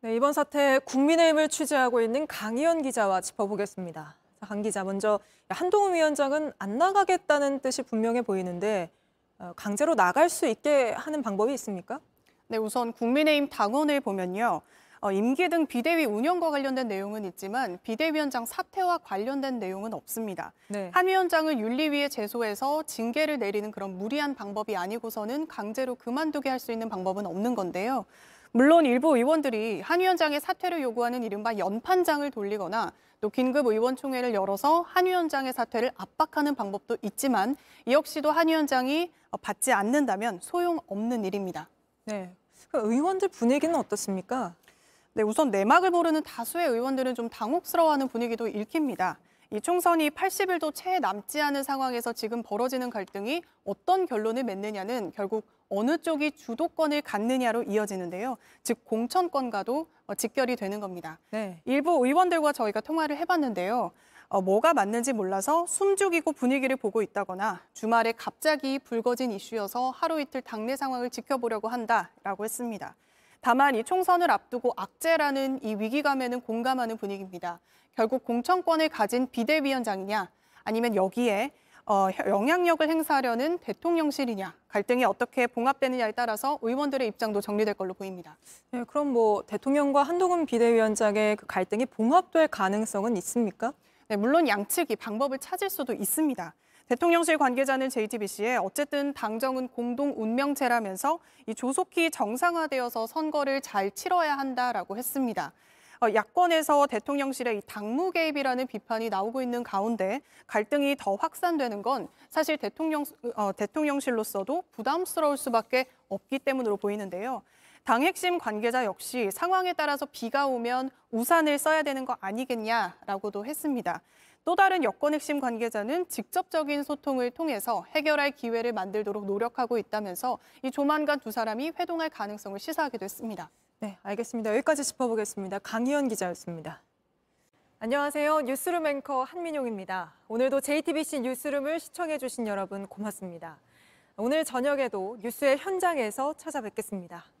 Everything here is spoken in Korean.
네, 이번 사태 국민의힘을 취재하고 있는 강희연 기자와 짚어보겠습니다. 자, 강 기자, 먼저 한동훈 위원장은 안 나가겠다는 뜻이 분명해 보이는데 어, 강제로 나갈 수 있게 하는 방법이 있습니까? 네, 우선 국민의힘 당원을 보면요. 어, 임기 등 비대위 운영과 관련된 내용은 있지만 비대위원장 사퇴와 관련된 내용은 없습니다. 네. 한 위원장을 윤리위에 제소해서 징계를 내리는 그런 무리한 방법이 아니고서는 강제로 그만두게 할 수 있는 방법은 없는 건데요. 물론 일부 의원들이 한 위원장의 사퇴를 요구하는 이른바 연판장을 돌리거나 또 긴급 의원총회를 열어서 한 위원장의 사퇴를 압박하는 방법도 있지만 이 역시도 한 위원장이 어, 받지 않는다면 소용없는 일입니다. 네. 그 의원들 분위기는 어떻습니까? 네, 우선 내막을 모르는 다수의 의원들은 좀 당혹스러워하는 분위기도 읽힙니다. 이 총선이 80일도 채 남지 않은 상황에서 지금 벌어지는 갈등이 어떤 결론을 맺느냐는 결국 어느 쪽이 주도권을 갖느냐로 이어지는데요. 즉 공천권과도 어, 직결이 되는 겁니다. 네. 일부 의원들과 저희가 통화를 해봤는데요. 어, 뭐가 맞는지 몰라서 숨죽이고 분위기를 보고 있다거나 주말에 갑자기 불거진 이슈여서 하루 이틀 당내 상황을 지켜보려고 한다라고 했습니다. 다만 이 총선을 앞두고 악재라는 이 위기감에는 공감하는 분위기입니다. 결국 공천권을 가진 비대위원장이냐 아니면 여기에 어, 영향력을 행사하려는 대통령실이냐 갈등이 어떻게 봉합되느냐에 따라서 의원들의 입장도 정리될 걸로 보입니다. 네, 그럼 뭐 대통령과 한동훈 비대위원장의 그 갈등이 봉합될 가능성은 있습니까? 네, 물론 양측이 방법을 찾을 수도 있습니다. 대통령실 관계자는 JTBC에 어쨌든 당정은 공동 운명체라면서 이 조속히 정상화되어서 선거를 잘 치러야 한다라고 했습니다. 어, 야권에서 대통령실의 이 당무 개입이라는 비판이 나오고 있는 가운데 갈등이 더 확산되는 건 사실 대통령 어, 대통령실로서도 부담스러울 수밖에 없기 때문으로 보이는데요. 당 핵심 관계자 역시 상황에 따라서 비가 오면 우산을 써야 되는 거 아니겠냐라고도 했습니다. 또 다른 여권 핵심 관계자는 직접적인 소통을 통해서 해결할 기회를 만들도록 노력하고 있다면서 이 조만간 두 사람이 회동할 가능성을 시사하기도 했습니다. 네, 알겠습니다. 여기까지 짚어보겠습니다. 강희연 기자였습니다. 안녕하세요. 뉴스룸 앵커 한민용입니다. 오늘도 JTBC 뉴스룸을 시청해주신 여러분 고맙습니다. 오늘 저녁에도 뉴스의 현장에서 찾아뵙겠습니다.